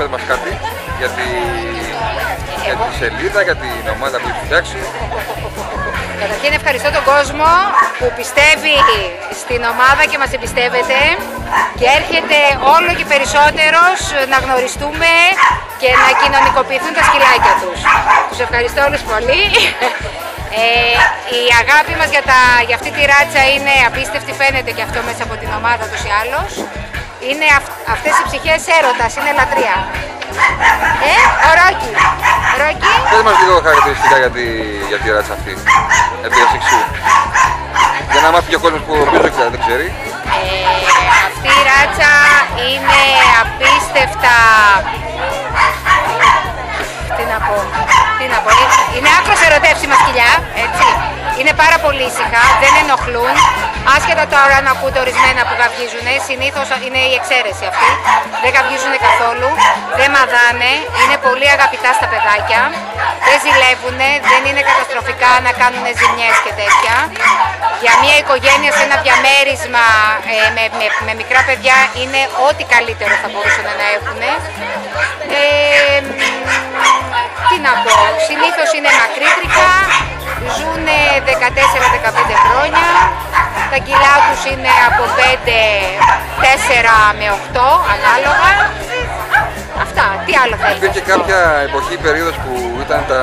πες μας κάτι για σελίδα, για την ομάδα που έχει φτιάξει. Καταρχήν ευχαριστώ τον κόσμο που πιστεύει στην ομάδα και μας εμπιστεύεται και έρχεται όλο και περισσότερος να γνωριστούμε και να κοινωνικοποιηθούν τα σκυλάκια τους. Τους ευχαριστώ όλους πολύ. Ε, η αγάπη μας για, αυτή τη ράτσα είναι απίστευτη, φαίνεται και αυτό μέσα από την ομάδα τους ή άλλως. Είναι αυ, αυτές οι ψυχές έρωτας, είναι λατρεία. Ε, ο Ρόκι. Ρόκι. Πες μας λίγο χαρακτηριστικά για τη, για τη ράτσα αυτή, επί εξού. Για να μάθει και ο κόσμος που ο δεν ξέρει. Ε, αυτή η ράτσα είναι απίστευτα... Τι να πω, τι να πω. Είναι άκρος ερωτεύσιμα σκυλιά, έτσι. Είναι πάρα πολύ ήσυχα, δεν ενοχλούν. Άσχετα τώρα να ακούτε ορισμένα που καυγίζουν, συνήθως είναι η εξαίρεση αυτή. Δεν καυγίζουν καθόλου, δεν μαδάνε, είναι πολύ αγαπητά στα παιδάκια, δεν ζηλεύουν, δεν είναι καταστροφικά να κάνουν ζημιές και τέτοια. Για μια οικογένεια σε ένα διαμέρισμα ε, με, με, με, μικρά παιδιά είναι ό,τι καλύτερο θα μπορούσαν να έχουν. Ε, τι να πω, συνήθως είναι μακρύτρικα, ζουν 14-15 χρόνια, τα κιλά τους είναι από 5, 4 με 8 ανάλογα. Αυτά, τι άλλο θα Υπήρχε κάποια εποχή, περίοδος που ήταν τα,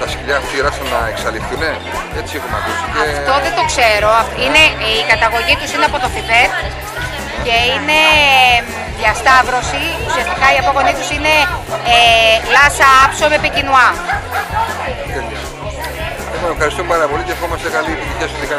τα σκυλιά αυτή να εξαλειφθούν, έτσι έχουμε ακούσει. Και... Αυτό δεν το ξέρω, είναι, η καταγωγή τους είναι από το Θιβέτ και είναι διασταύρωση, ουσιαστικά η απόγονή τους είναι ε, λάσα άψο με πεκινουά. Λοιπόν, ευχαριστούμε πάρα πολύ και ευχόμαστε καλή επιτυχία στο δικά